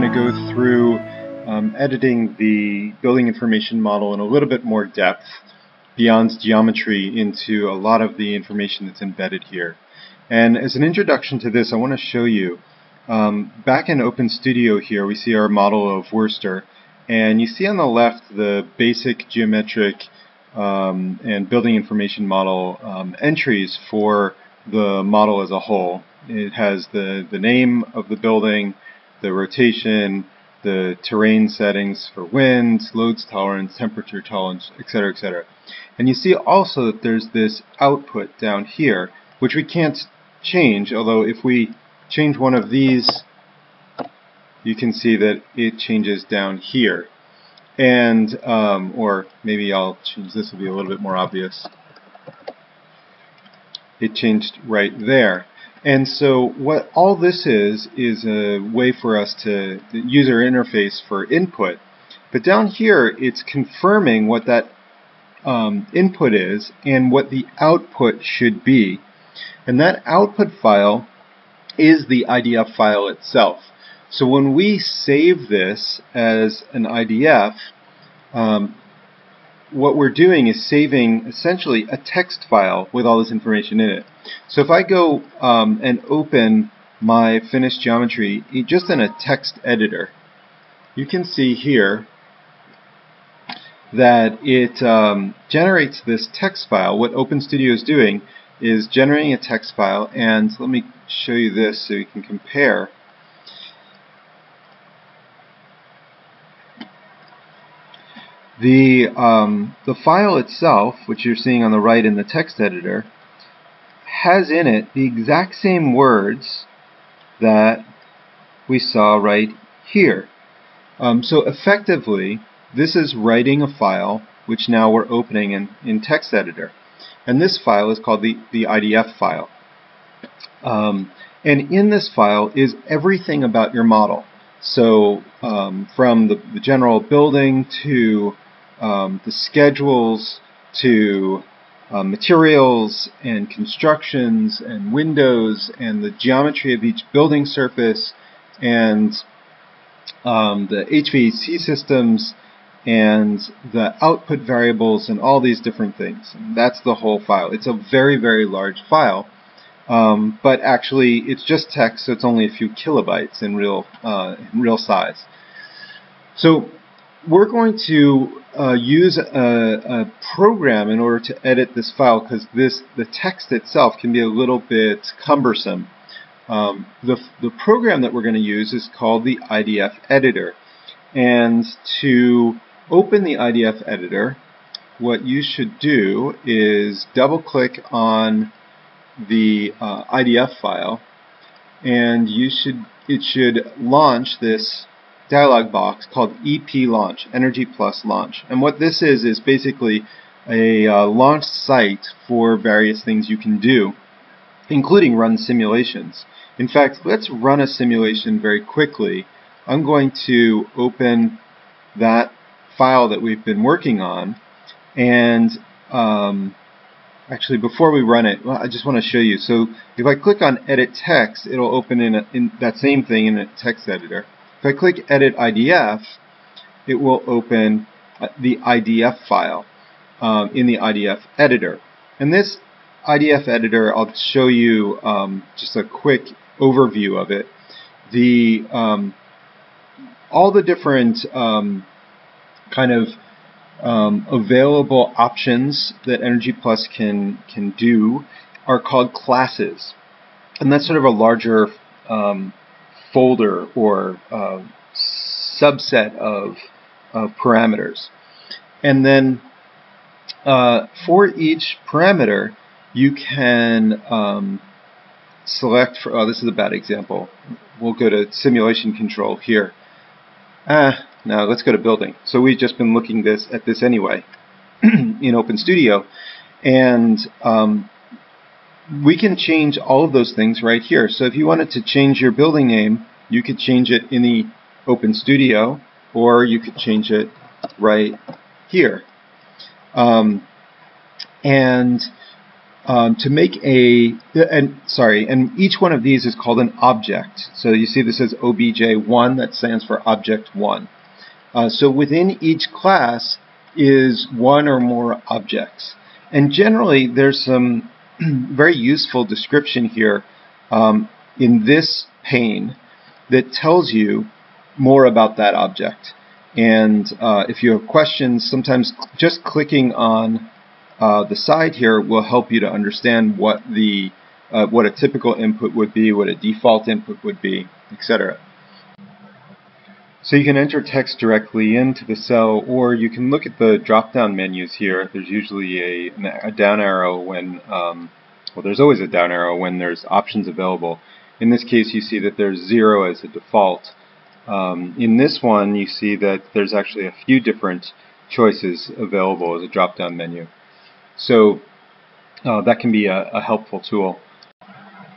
going to go through um, editing the building information model in a little bit more depth beyond geometry into a lot of the information that's embedded here. And as an introduction to this, I want to show you, um, back in OpenStudio here, we see our model of Worcester, and you see on the left the basic geometric um, and building information model um, entries for the model as a whole. It has the, the name of the building, the rotation, the terrain settings for wind, loads tolerance, temperature tolerance, etc., etc. And you see also that there's this output down here, which we can't change, although if we change one of these, you can see that it changes down here. And, um, or maybe I'll change this will be a little bit more obvious. It changed right there. And so what all this is, is a way for us to, user interface for input. But down here, it's confirming what that um, input is and what the output should be. And that output file is the IDF file itself. So when we save this as an IDF, um, what we're doing is saving essentially a text file with all this information in it. So if I go um, and open my finished geometry just in a text editor, you can see here that it um, generates this text file. What OpenStudio is doing is generating a text file, and let me show you this so you can compare. The, um, the file itself, which you're seeing on the right in the text editor, has in it the exact same words that we saw right here. Um, so effectively, this is writing a file which now we're opening in, in text editor. And this file is called the, the IDF file. Um, and in this file is everything about your model. So um, from the, the, general building to um, the schedules to uh, materials and constructions and windows and the geometry of each building surface and um, the HVAC systems and the output variables and all these different things. And that's the whole file. It's a very, very large file. Um, but actually, it's just text, so it's only a few kilobytes in real, uh, in real size. So we're going to uh, use a, a, program in order to edit this file because this the text itself can be a little bit cumbersome. Um, the, the program that we're going to use is called the IDF editor. And to open the IDF editor, what you should do is double click on the uh, IDF file and you should it should launch this dialog box called EP Launch, EnergyPlus Launch. And what this is is basically a uh, launch site for various things you can do, including run simulations. In fact, let's run a simulation very quickly. I'm going to open that file that we've been working on and um, actually before we run it well, I just want to show you so if I click on edit text it'll open in, a, in that same thing in a text editor if I click Edit IDF, it will open uh, the IDF file um, in the IDF editor. And this IDF editor, I'll show you um, just a quick overview of it. The um, all the different um, kind of um, available options that EnergyPlus can can do are called classes, and that's sort of a larger um, folder or uh, subset of, of parameters. And then uh, for each parameter, you can um, select for, oh, this is a bad example. We'll go to simulation control here. Ah, now let's go to building. So we've just been looking this at this anyway in OpenStudio. And um, we can change all of those things right here. So if you wanted to change your building name, you could change it in the OpenStudio, or you could change it right here. Um, and um, to make a, and sorry, and each one of these is called an object. So you see this says obj1, that stands for object 1. Uh, so within each class is one or more objects. And generally there's some very useful description here um, in this pane that tells you more about that object. And uh, if you have questions, sometimes just clicking on uh, the side here will help you to understand what the uh, what a typical input would be, what a default input would be, etc. So you can enter text directly into the cell, or you can look at the drop-down menus here. There's usually a, a down arrow when, um, well, there's always a down arrow when there's options available. In this case, you see that there's zero as a default. Um, in this one, you see that there's actually a few different choices available as a drop-down menu. So uh, that can be a, a helpful tool.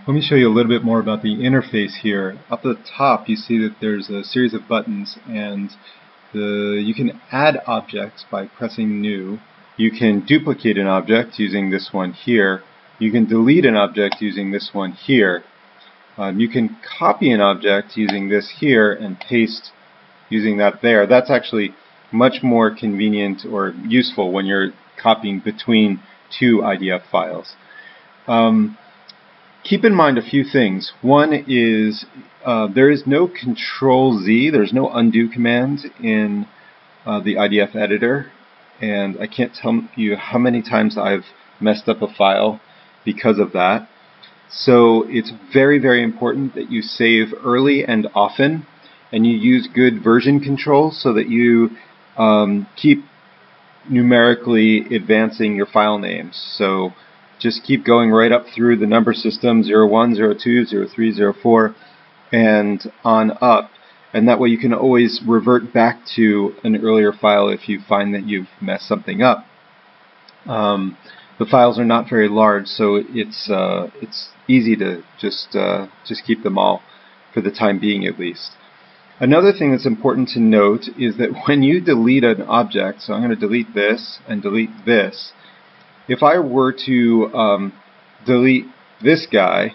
Let me show you a little bit more about the interface here. Up at the top you see that there's a series of buttons and the, you can add objects by pressing new. You can duplicate an object using this one here. You can delete an object using this one here. Um, you can copy an object using this here and paste using that there. That's actually much more convenient or useful when you're copying between two IDF files. Um, keep in mind a few things. One is uh, there is no Control Z, there's no undo command in uh, the IDF editor, and I can't tell you how many times I've messed up a file because of that. So it's very, very important that you save early and often, and you use good version control so that you um, keep numerically advancing your file names. So just keep going right up through the number system 01, 02, 03, 04, and on up. And that way you can always revert back to an earlier file if you find that you've messed something up. Um, the files are not very large, so it's uh, it's easy to just uh, just keep them all for the time being at least. Another thing that's important to note is that when you delete an object, so I'm going to delete this and delete this, if I were to um, delete this guy,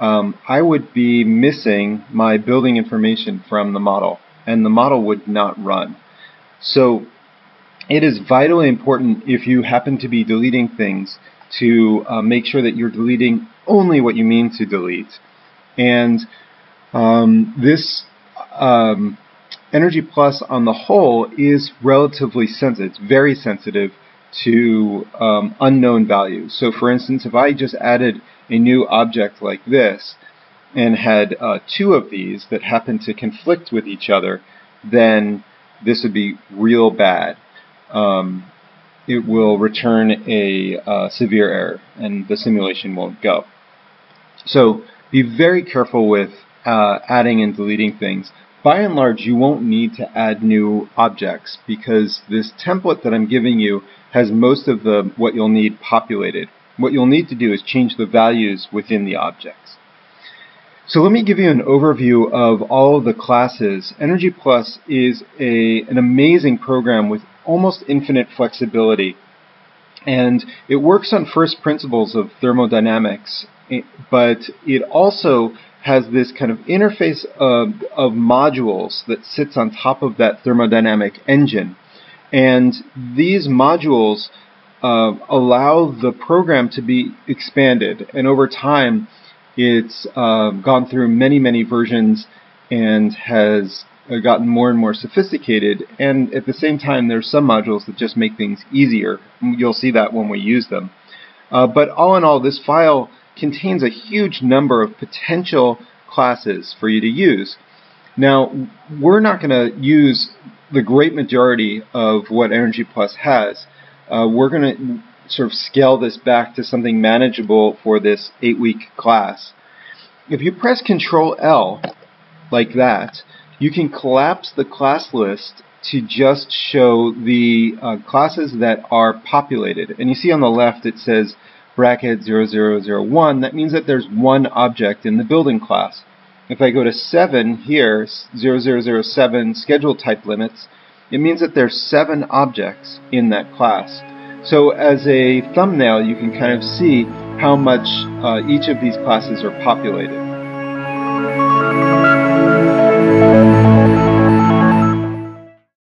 um, I would be missing my building information from the model, and the model would not run. So it is vitally important if you happen to be deleting things to uh, make sure that you're deleting only what you mean to delete. And um, this um, EnergyPlus on the whole is relatively sensitive. It's very sensitive to um, unknown values. So for instance, if I just added a new object like this and had uh, two of these that happen to conflict with each other, then this would be real bad. Um, it will return a uh, severe error and the simulation won't go. So be very careful with uh, adding and deleting things. By and large, you won't need to add new objects because this template that I'm giving you has most of the what you'll need populated. What you'll need to do is change the values within the objects. So let me give you an overview of all of the classes. EnergyPlus is a, an amazing program with almost infinite flexibility. And it works on first principles of thermodynamics, eh, but it also has this kind of interface of, of modules that sits on top of that thermodynamic engine. And these modules uh, allow the program to be expanded. And over time, it's uh, gone through many, many versions and has uh, gotten more and more sophisticated. And at the same time, there's some modules that just make things easier. You'll see that when we use them. Uh, but all in all, this file contains a huge number of potential classes for you to use. Now, we're not going to use the great majority of what EnergyPlus has. Uh, we're going to sort of scale this back to something manageable for this eight week class. If you press Control L like that, you can collapse the class list to just show the uh, classes that are populated. And you see on the left it says bracket 0001, that means that there's one object in the building class. If I go to 7 here, 0007 schedule type limits, it means that there's seven objects in that class. So as a thumbnail, you can kind of see how much uh, each of these classes are populated.